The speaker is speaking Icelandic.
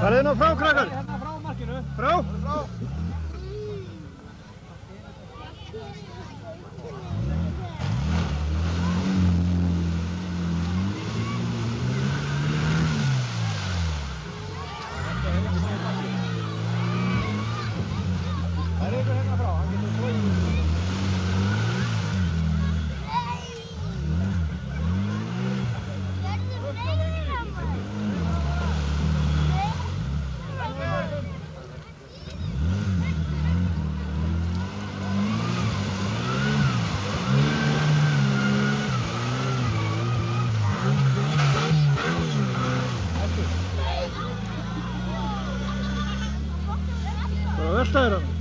Verðið nú frá krakkar? Hérna frá markinu. Frá? Ustedes.